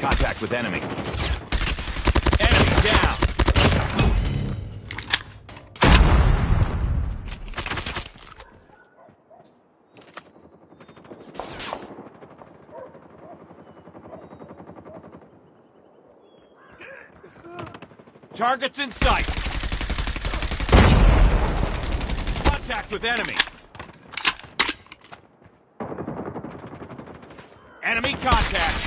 Contact with enemy. Enemy down. Targets in sight. Contact with enemy. Enemy contact.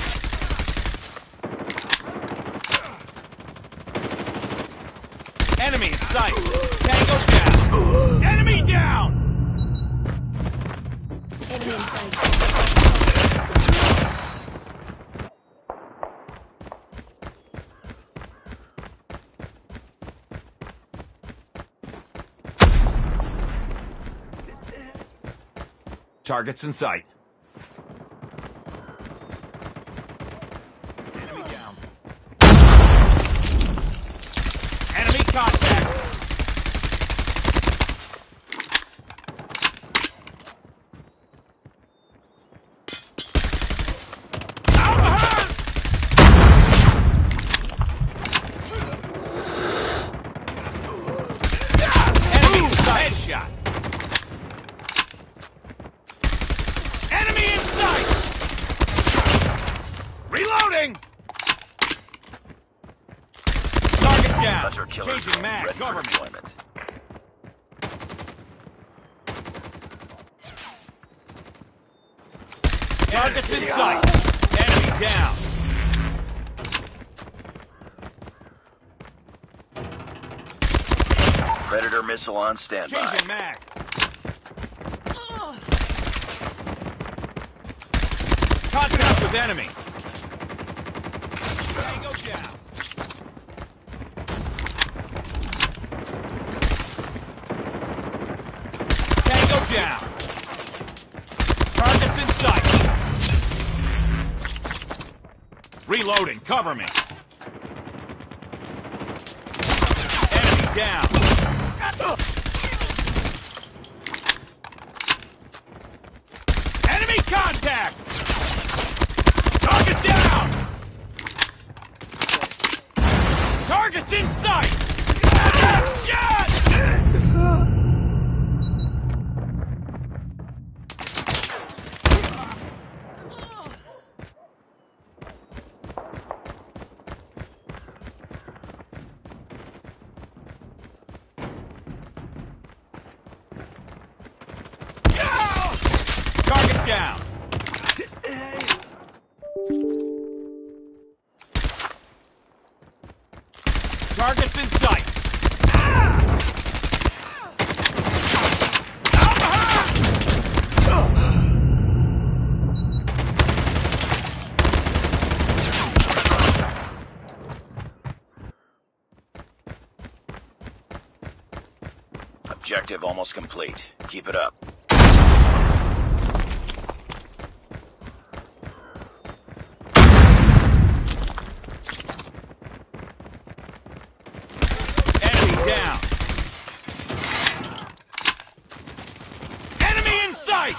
Enemy in sight. Tango down. Enemy down. Enemy in sight. Targets in sight. Enemy down. Enemy contact. Out behind! Enemy in sight. Headshot. Enemy in sight! Reloading! Target down. Hunter killer Changing drone mag. ready for Cover me. deployment. Targets in sight. Enemy down. Predator missile on standby. Changing mag. Contact with enemy. Tango down. Tango down. Targets in sight. Reloading. Cover me. Enemy down. Enemy contact! Target down! Target's in sight! Shot! Target down! Targets in sight! Out behind! Objective almost complete. Keep it up. Enemy down! Enemy in sight!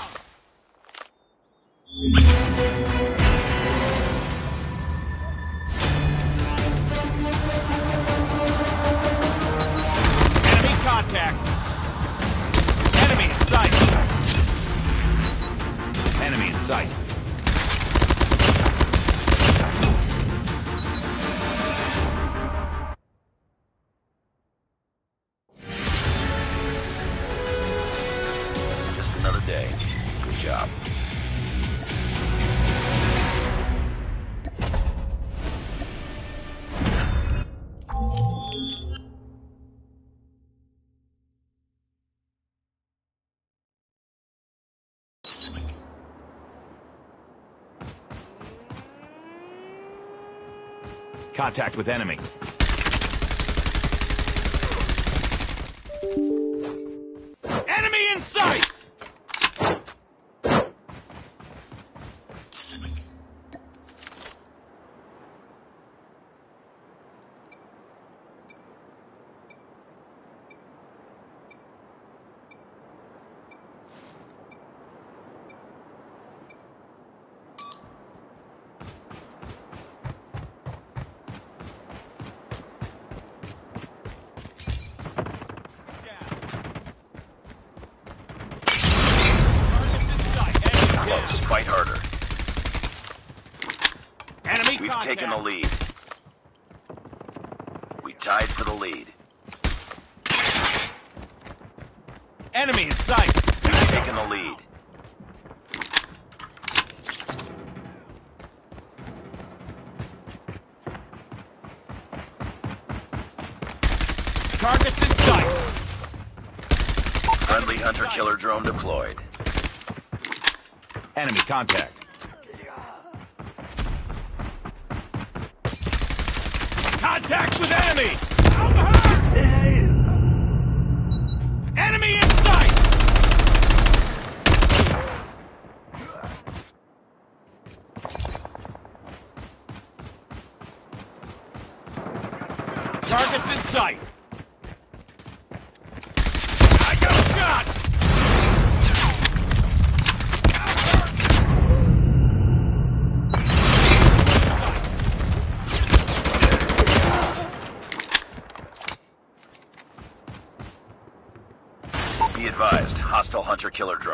Contact with enemy. Targets in sight. Friendly hunter-killer drone deployed. Enemy contact. Contact with enemy.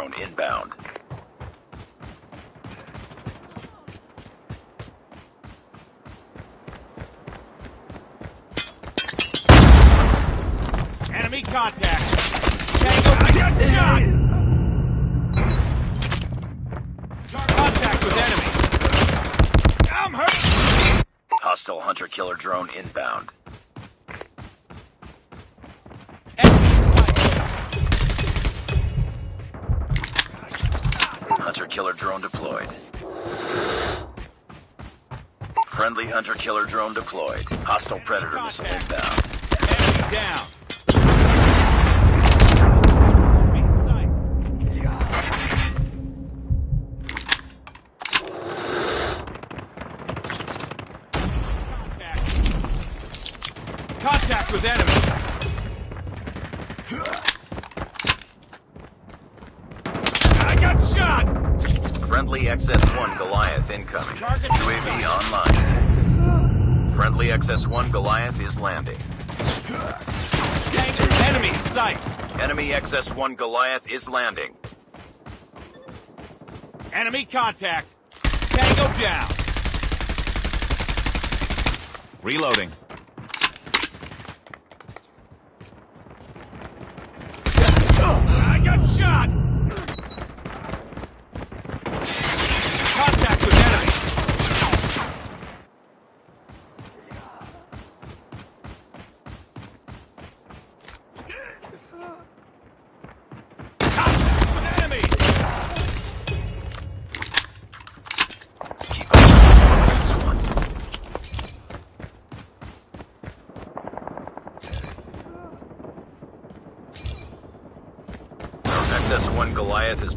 Drone inbound. Friendly hunter-killer drone deployed. Hostile predator missile inbound. Enemy down. Enemy in sight. Contact. Contact with enemy. I got shot. Friendly XS-1 Goliath incoming. UAV online. Friendly XS-1 Goliath is landing. Enemy in sight. Enemy XS-1 Goliath is landing. Enemy contact. Tango down. Reloading.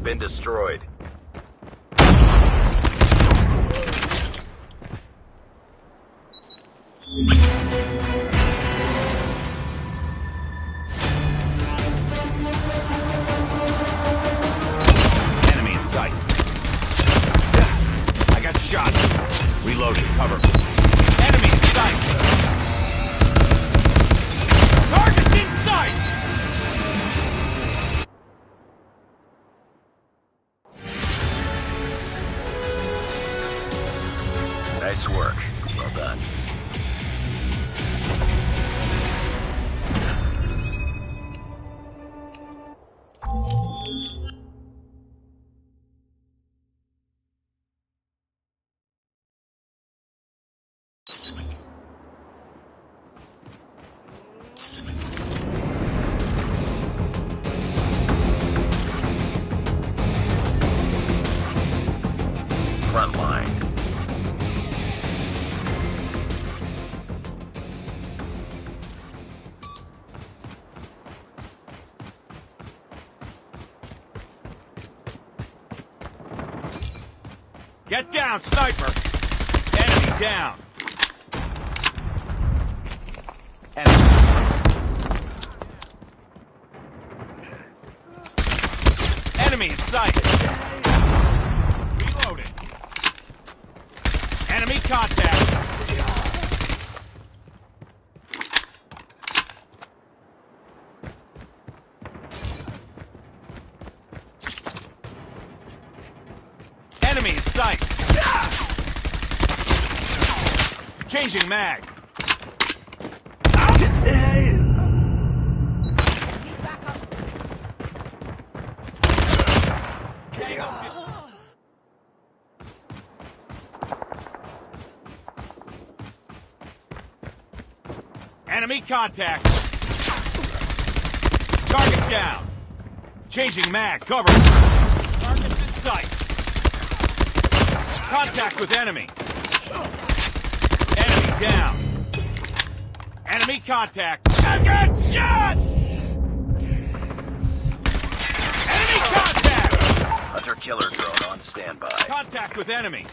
Been destroyed. Down, sniper. Enemy down. Enemy. Enemy in sight. Reloading. Enemy contact. Enemy in sight. Changing mag. Enemy contact. Target down. Changing mag. Cover. Targets in sight. Contact with enemy. Down. Enemy contact. Second shot! Enemy contact! Hunter killer drone on standby. Contact with enemy.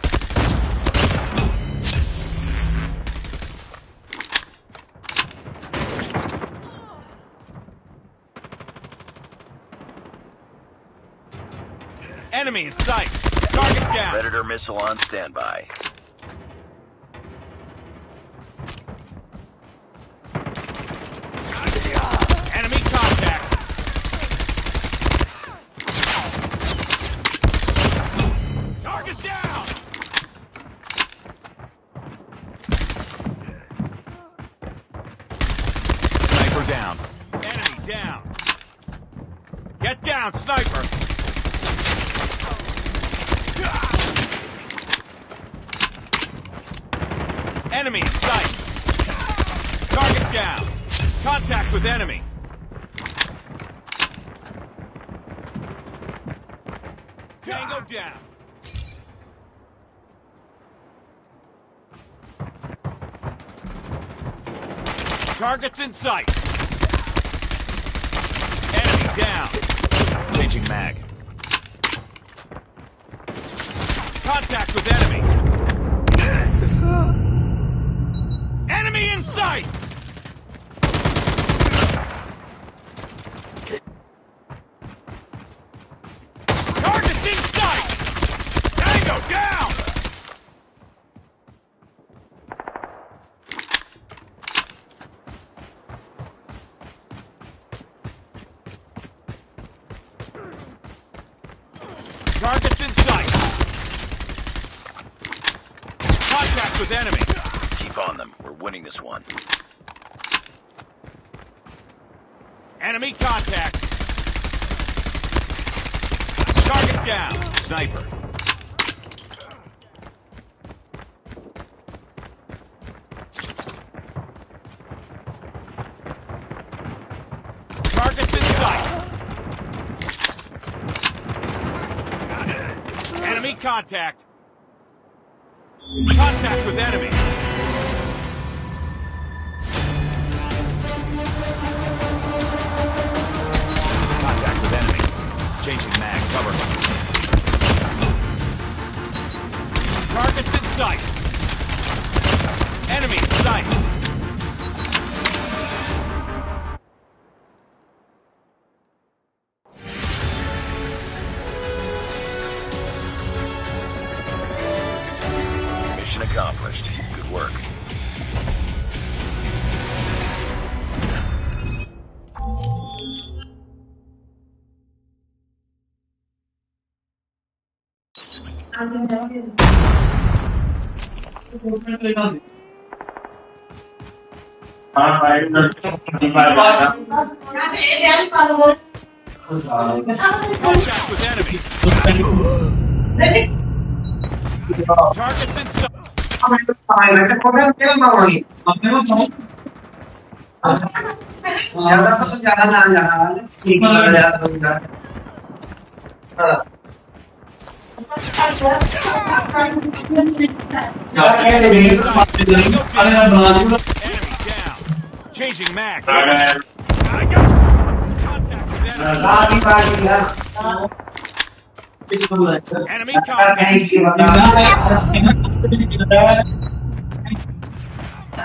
Enemy in sight. Target down. Predator missile on standby. Targets in sight. Enemy down. Changing mag. Contact with enemy. Enemy in sight! Targets in sight! Tango down! Targets in sight! Contact with enemy! Keep on them. We're winning this one. Enemy contact! Target down! Sniper. Targets in sight! Enemy contact! Contact with enemy! Contact with enemy. Targets in sight. Enemy down. Changing mag. Gotta go. Contact enemy. Enemy contact.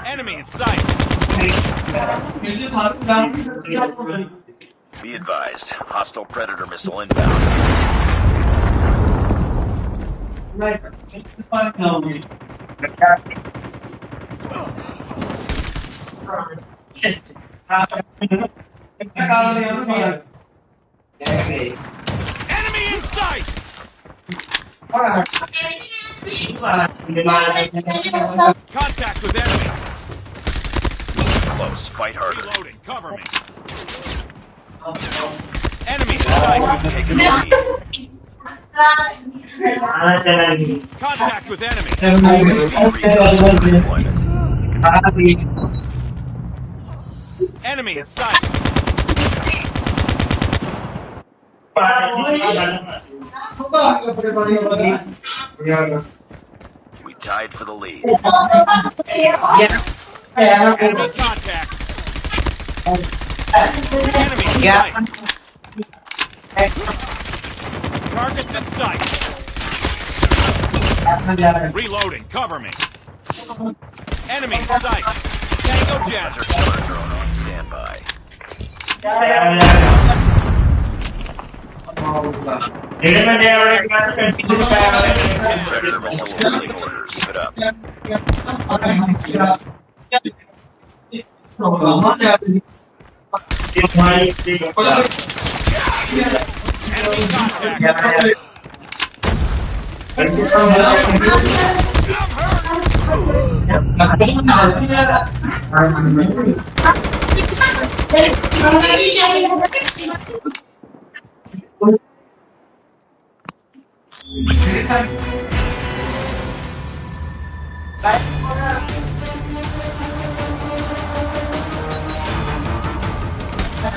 Enemy in sight. Be advised. Hostile Predator missile inbound. Enemy in sight. Contact with enemy. Close. Fight harder. Reloading. Cover me. Oh, enemy in sight. You've taken the lead. Contact with enemy. Enemy in sight. We tied for the lead. Enemy contact. Enemy in sight. Targets in sight. Reloading. Cover me. Enemy in sight. Tango. Hunter killer drone on standby. Predator missile awaiting orders. Spit up.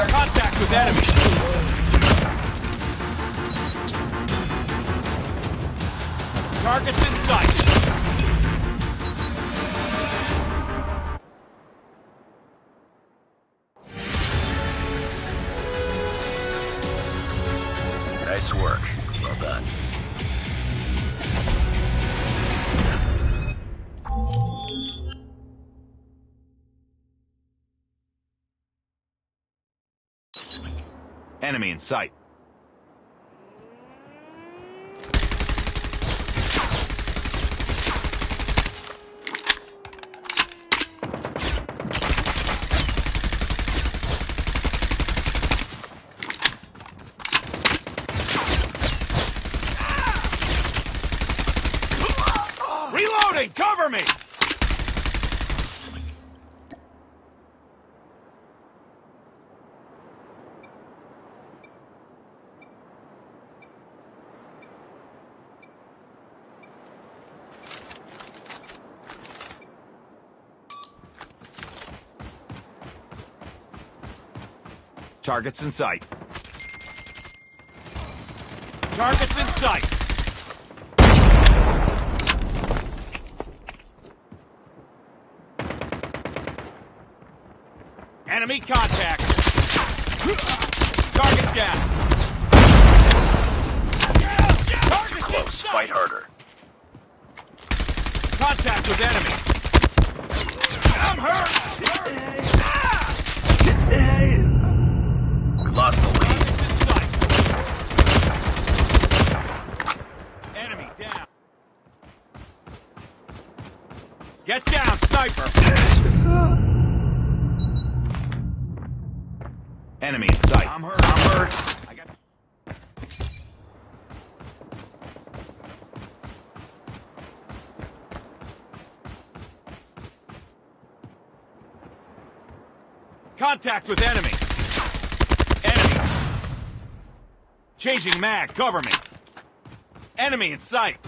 Contact with enemy. Targets in sight. Nice work. Well done. Enemy in sight. Reloading! Cover me! Targets in sight. Targets in sight. Enemy contact. Target down. Target's in Close. Fight harder. Contact with enemy. Contact with enemy. Enemy. Changing mag. Cover me. Enemy in sight.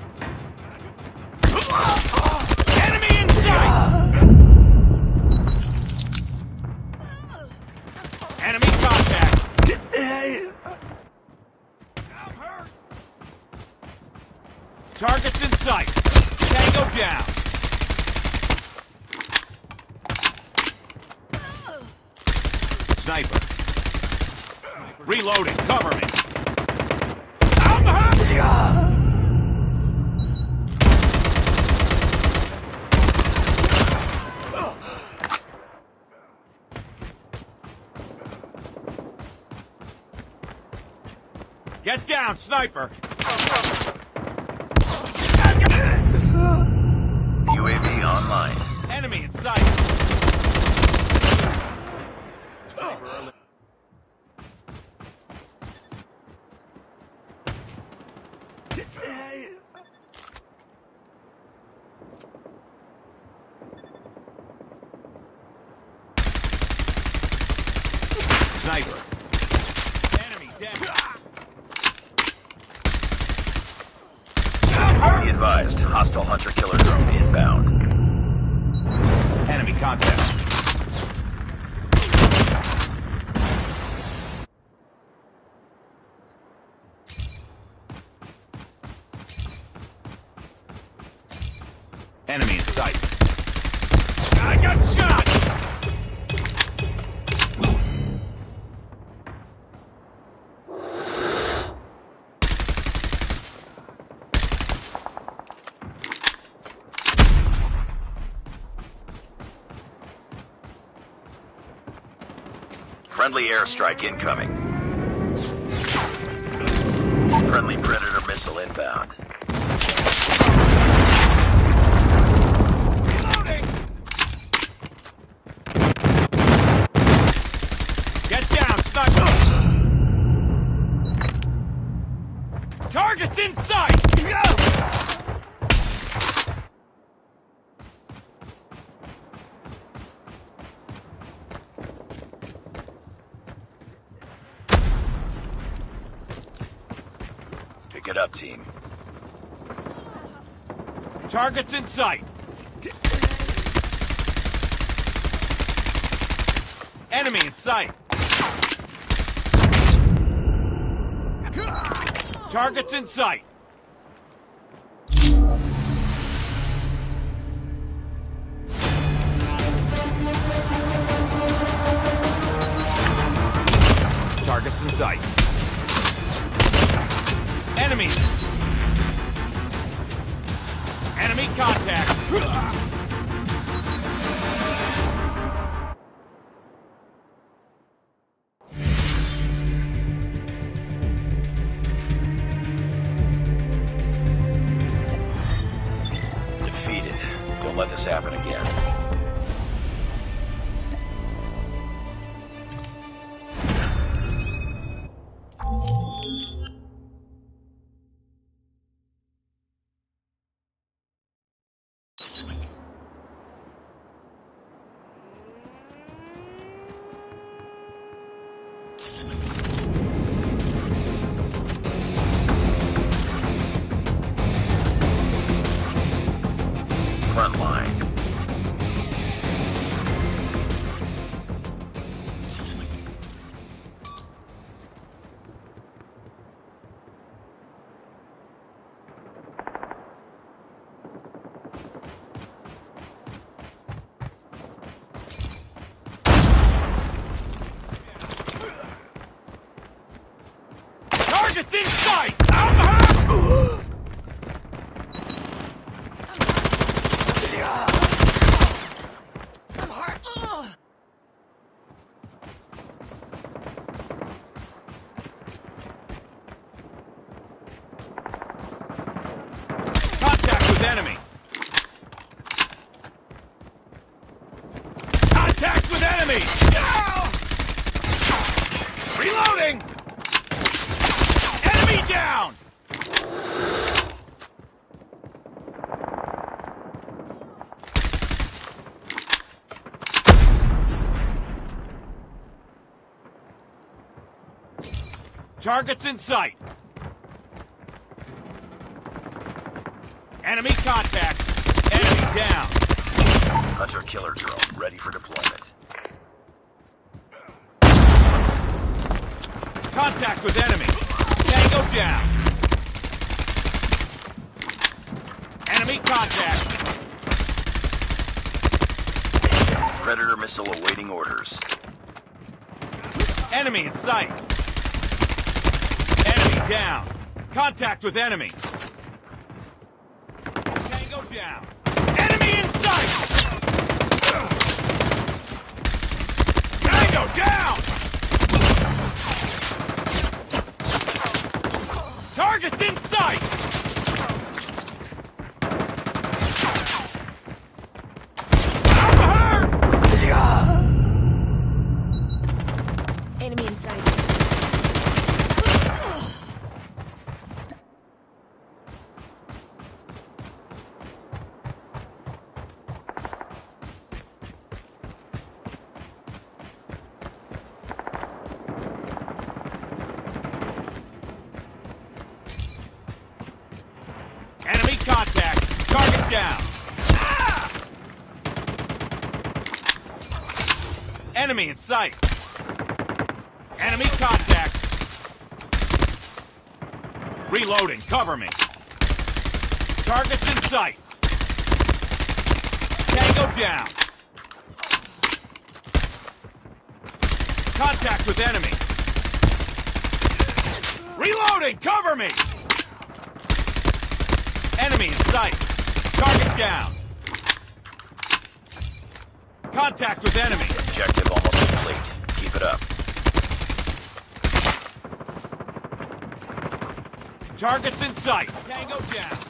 sniper. UAV online. Enemy in sight. Sniper. Enemy dead. Advised, hostile hunter-killer drone inbound. Enemy contact. Friendly airstrike incoming. Friendly Predator missile inbound. Reloading! Get down, sniper! Target's in sight! Pick it up, team. Target's in sight! Enemy in sight! Target's in sight! Enemy contact! Target's in sight. Enemy contact. Enemy down. Hunter-killer drone ready for deployment. Contact with enemy. Tango down. Enemy contact. Predator missile awaiting orders. Enemy in sight. Down. Contact with enemy. Sight. Enemy contact. Reloading. Cover me. Targets in sight. Tango down. Contact with enemy. Reloading! Cover me! Enemy in sight. Target down. Contact with enemy. Objective almost complete. Keep it up. Targets in sight. Tango down.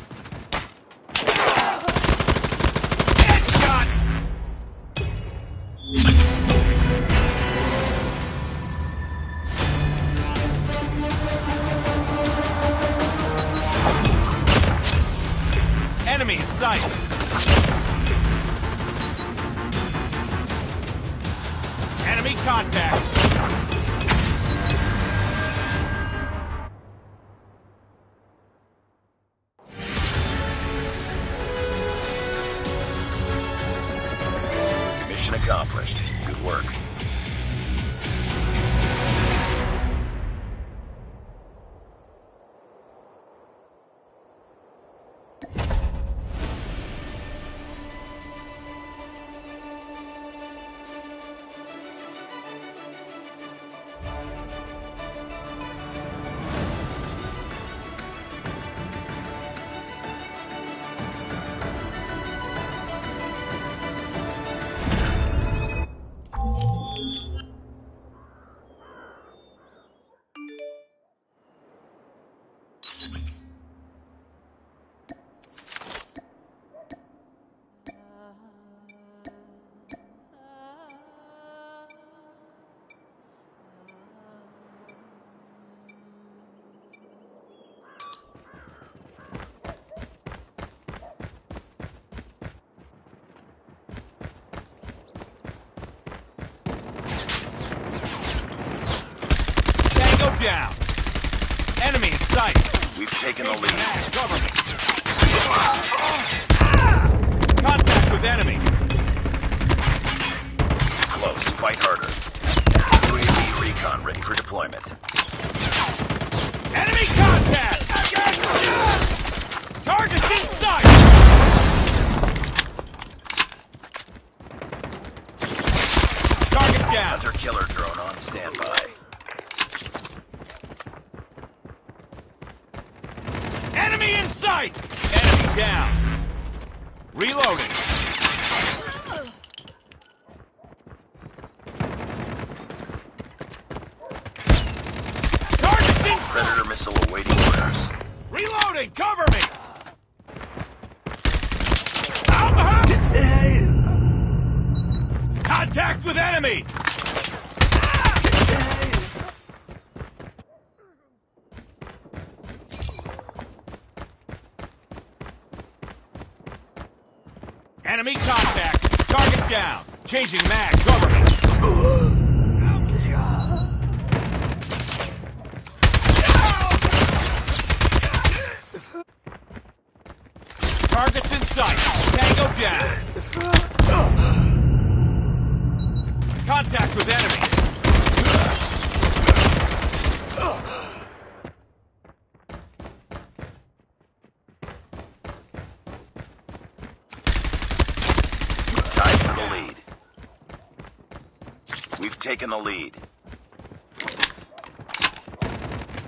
Down. Enemy in sight. We've taken the lead. Cover me. Contact with enemy. It's too close. Fight harder. UAV recon ready for deployment. Enemy contact! Targets in sight! Target down. Hunter killer drone on standby. Enemy in sight! Enemy down. Reloading. Targets in Predator missile awaiting orders. Reloading! Cover me! Out behind! Contact with enemy! Enemy contact! Target down! Changing mag, cover me! Targets in sight. Tango down. Contact with enemy. Tied for the lead. We've taken the lead.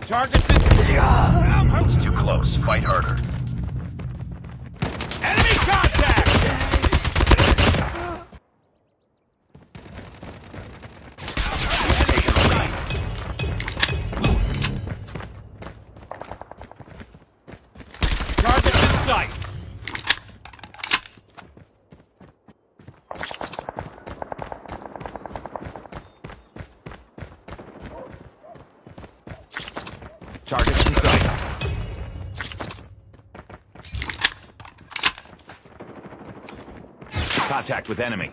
Targets in It's too close. Fight harder. Contact with enemy.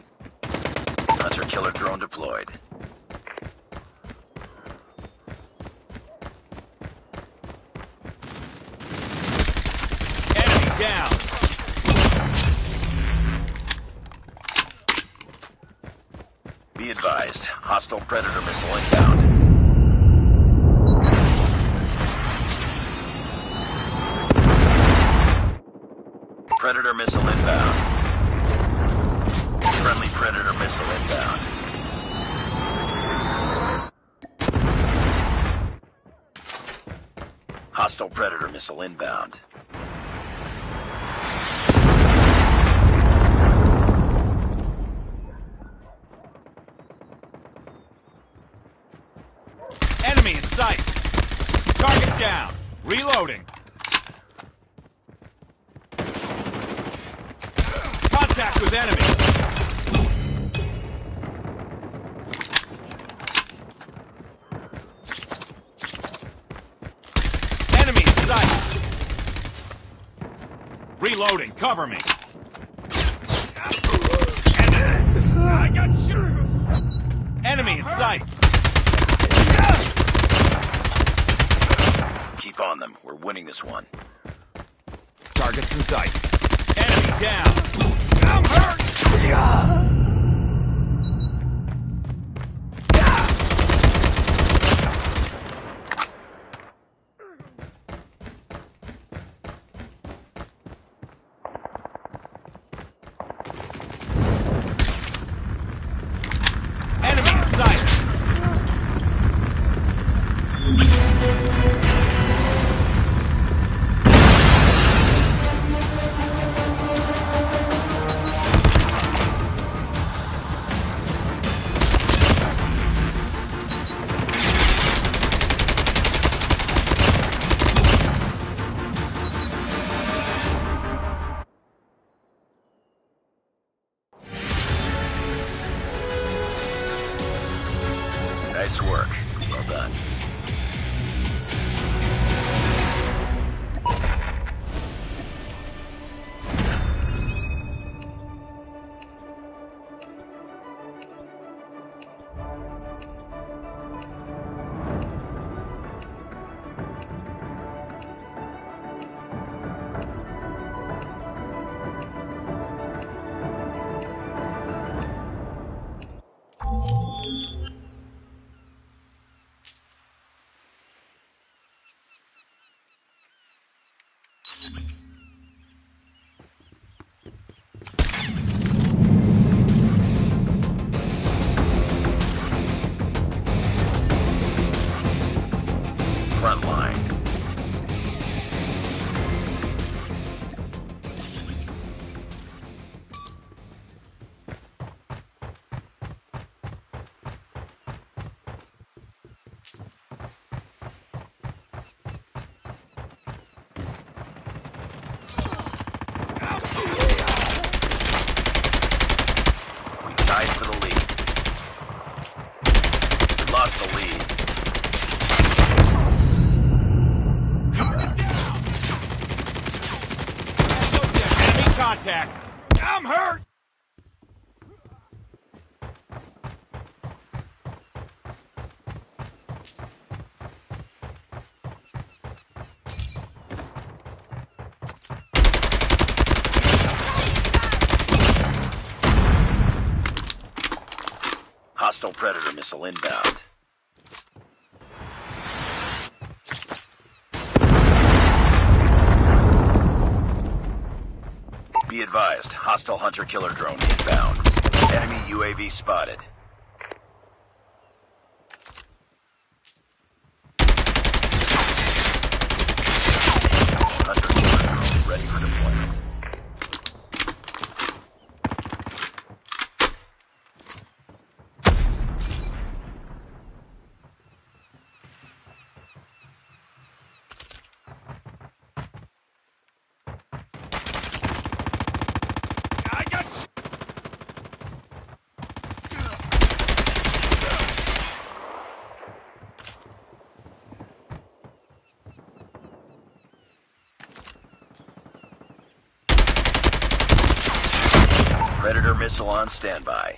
Hunter killer drone deployed. Enemy down. Be advised, hostile predator missile inbound. Missile inbound. Enemy in sight. Target down. Reloading. Contact with enemy. Enemy in sight. Reloading. Cover me. I got you. Enemy in sight. Keep on them. We're winning this one. Targets in sight. Enemy down. I'm hurt. Enemy inbound. Be advised, hostile hunter killer drone inbound. Enemy UAV spotted. Predator missile on standby.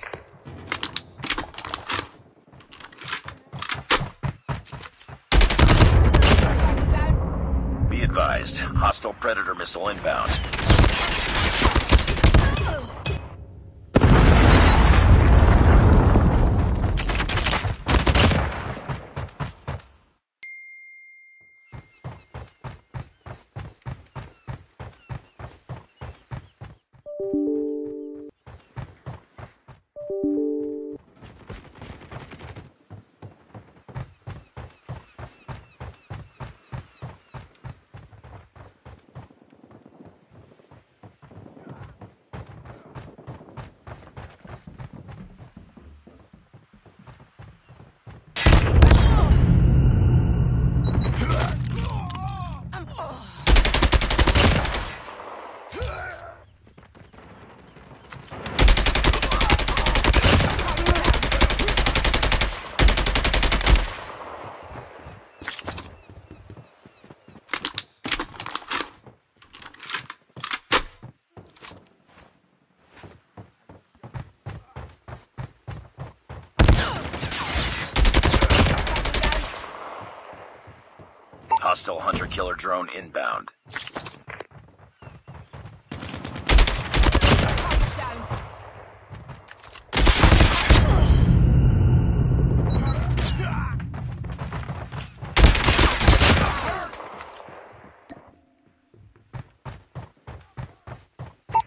Be advised, hostile Predator missile inbound. Hunter killer drone inbound.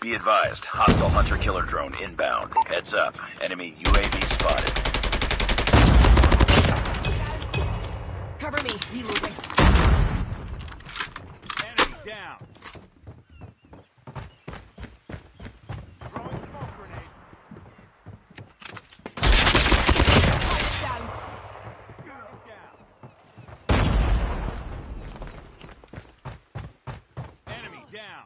Be advised, hostile hunter killer drone inbound. Heads up, enemy UAV spotted. Cover me. Reloading. Down. Throwing smoke grenade. Down. Down. Enemy down.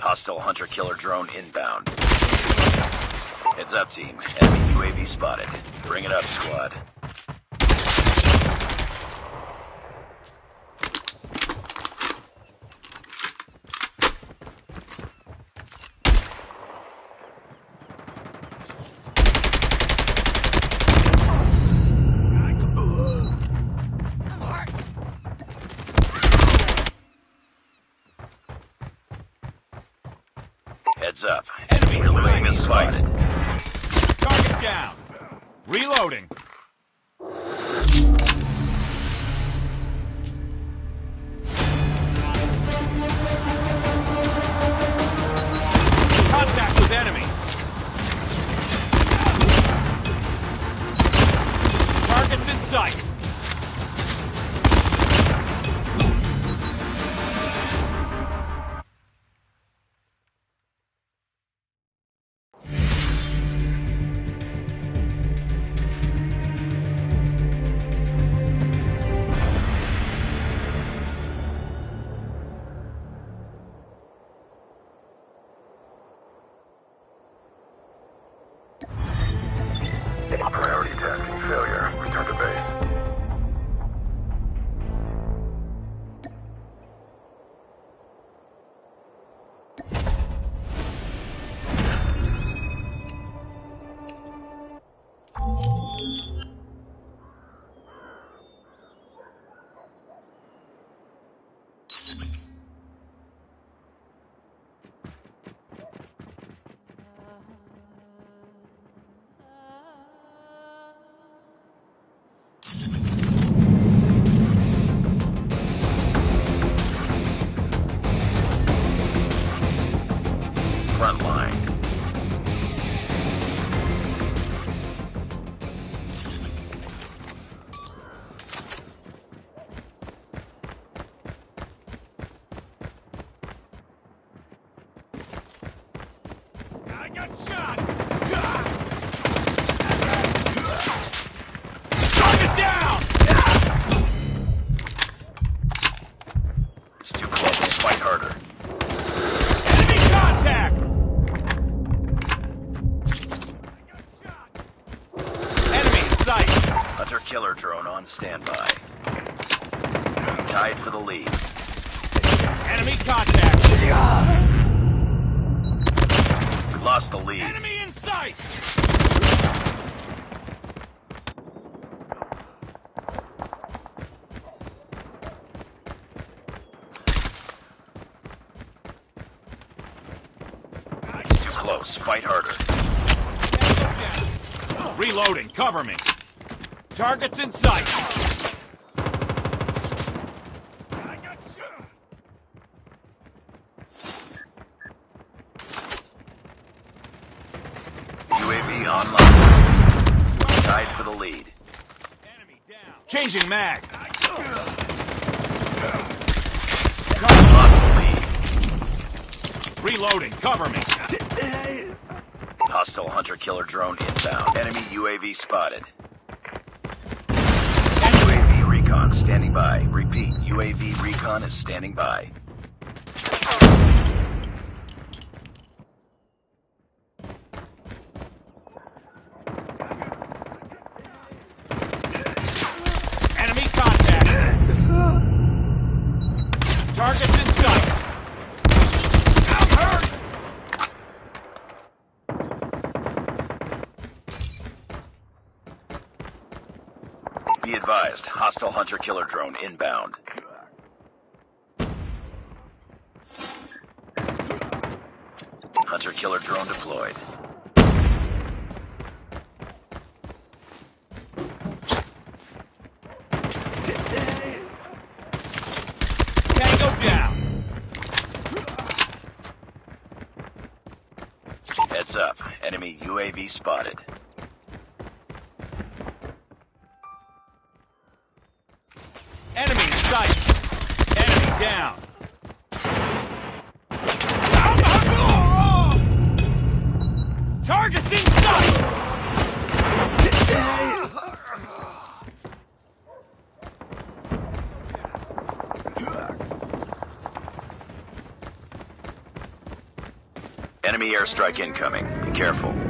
Hostile hunter killer drone inbound. Heads up, team. Enemy UAV spotted. Bring it up, squad. Heads up. Enemy You're losing this fight. Target down. Reloading. Sight! It's too close. Fight harder. Reloading, cover me. Target's in sight. UAV online. Tied for the lead. Enemy down. Changing mag. Lost the lead. Reloading, cover me. Hostile hunter-killer drone inbound. Enemy UAV spotted. UAV recon standing by. Repeat, UAV recon is standing by. Enemy contact. Target's in sight. I'm hurt. Be advised, hostile hunter-killer drone inbound. Hunter-killer drone deployed. Tango down. Heads up, enemy UAV spotted. Sight. Enemy down. Target's in sight. Enemy airstrike incoming. Be careful.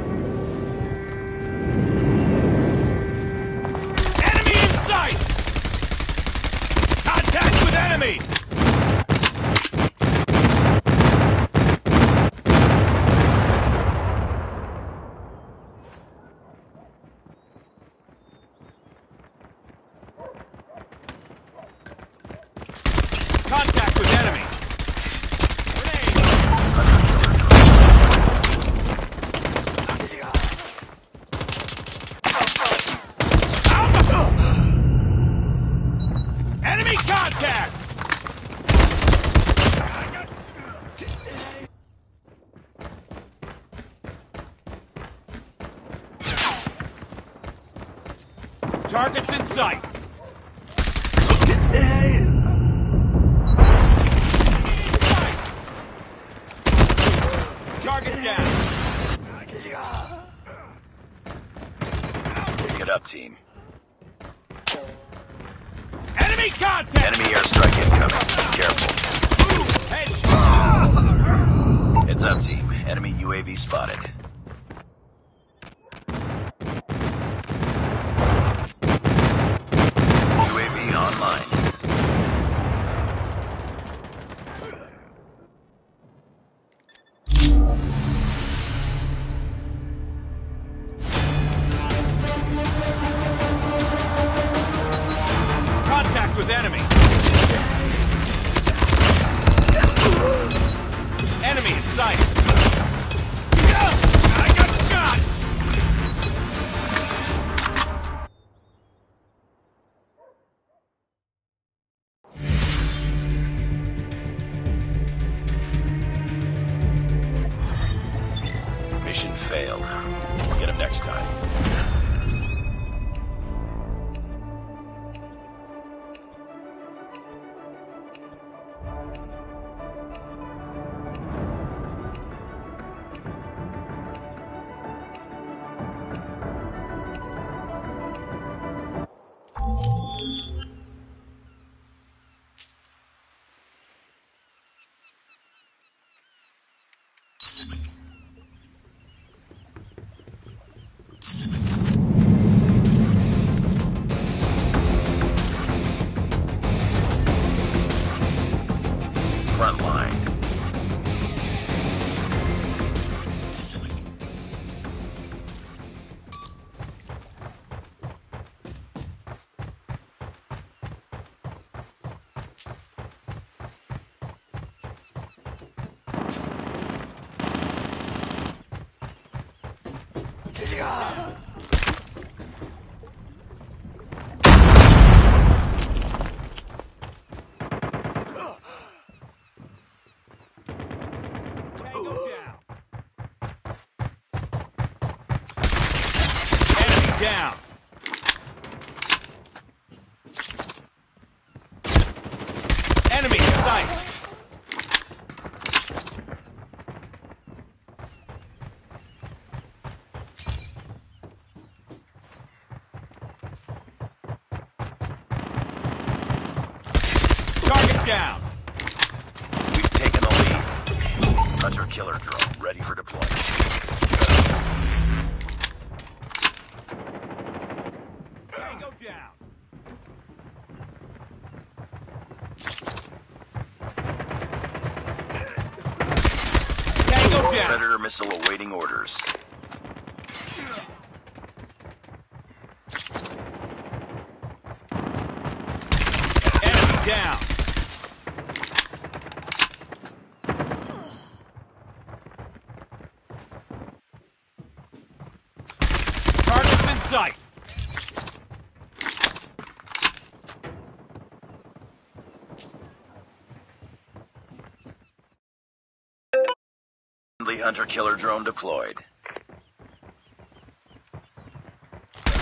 Hunter killer drone deployed.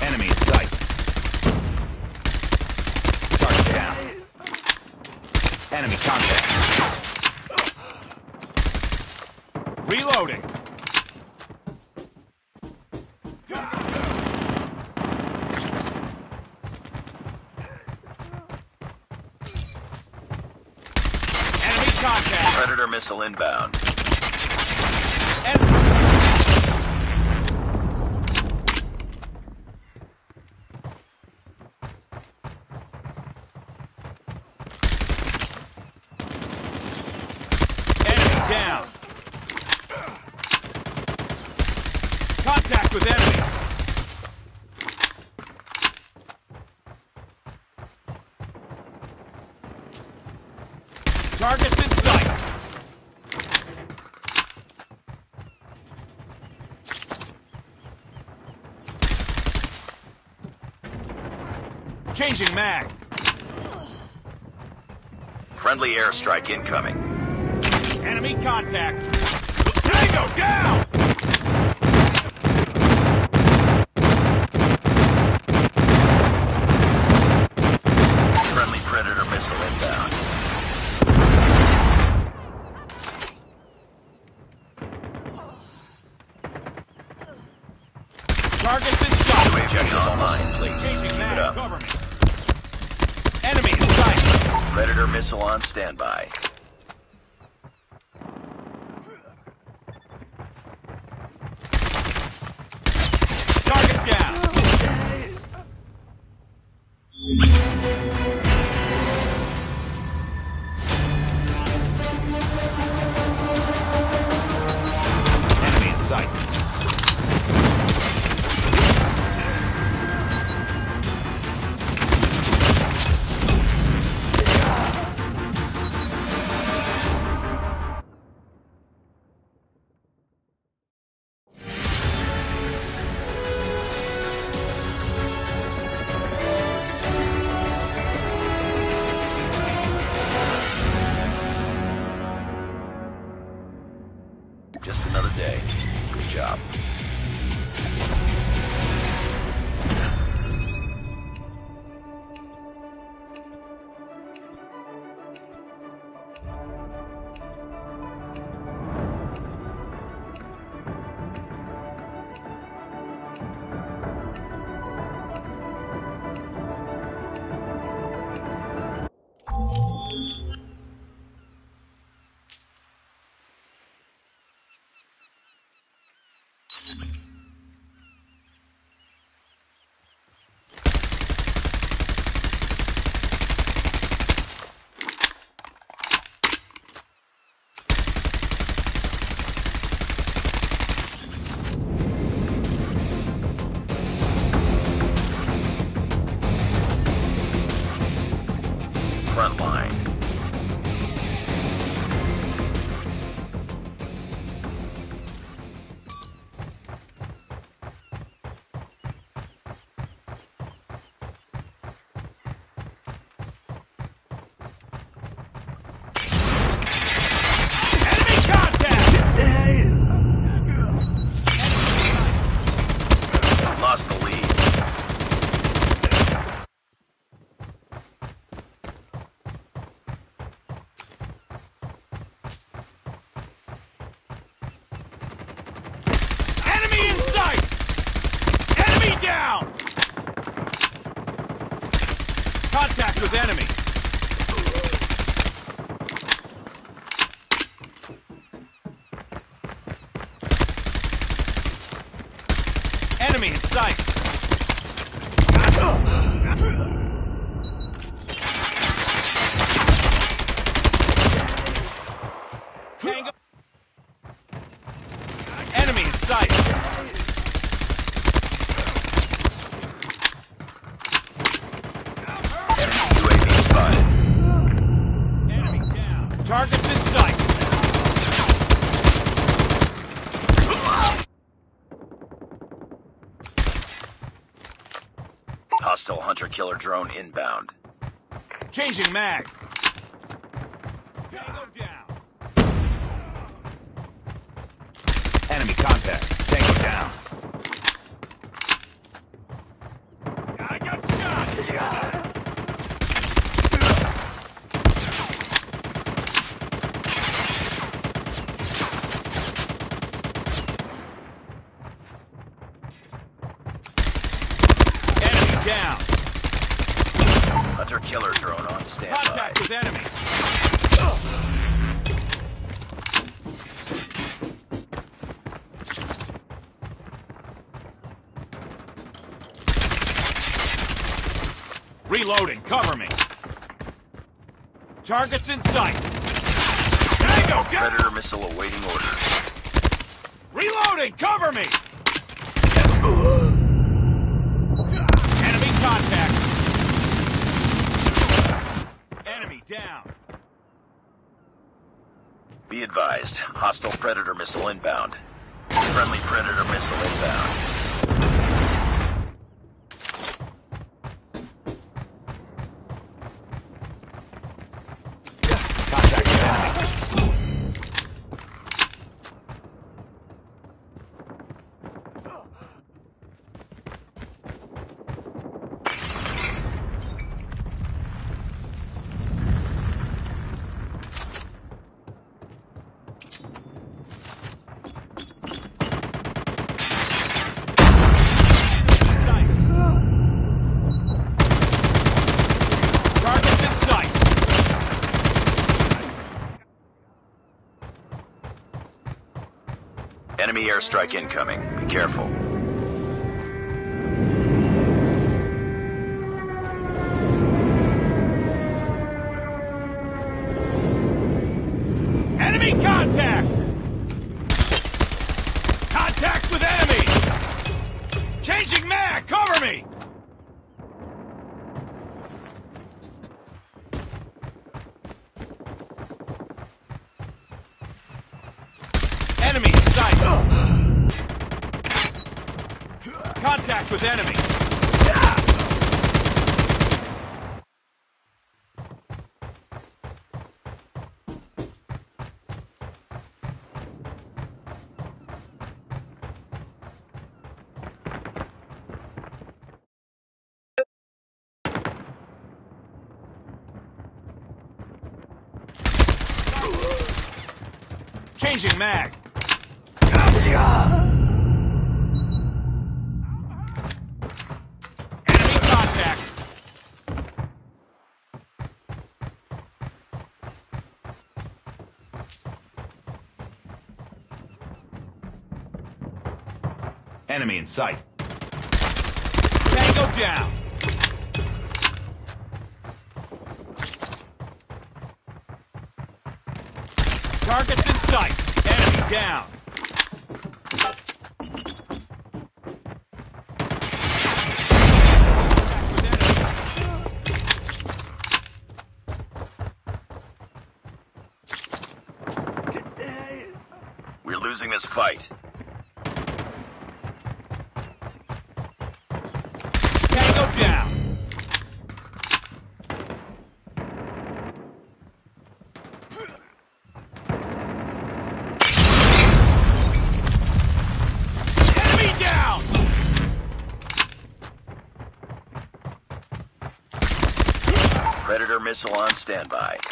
Enemy in sight. Target down. Enemy contact. Reloading. Enemy contact. Predator missile inbound. Enemy. Enemy down. Contact with enemy. Targets in sight. Changing mag. Friendly airstrike incoming. Enemy contact. Tango down! Drone inbound. Changing mag. Tango down. Enemy contact. Tango down. I got shot. Enemy down. Hunter killer drone on standby. Contact with enemy. Reloading. Cover me. Targets in sight. Tango, get Predator missile awaiting orders. Reloading! Cover me! Enemy contact! Enemy down! Be advised, hostile predator missile inbound. Friendly predator missile inbound. Airstrike incoming. Be careful. Changing mag! Enemy contact! Enemy in sight. Tango down! Targets in sight! Down! We're losing this fight. Predator missile on standby.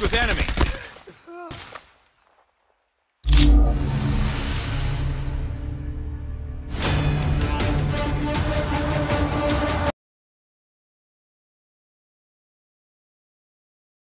With enemy.